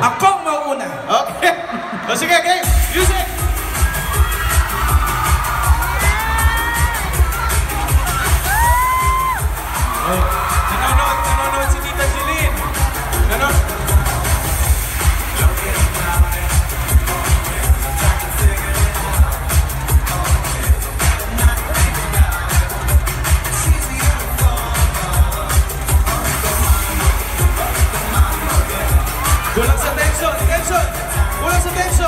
Akong mauuna. Okay. So sige, game. Music. what's the babe?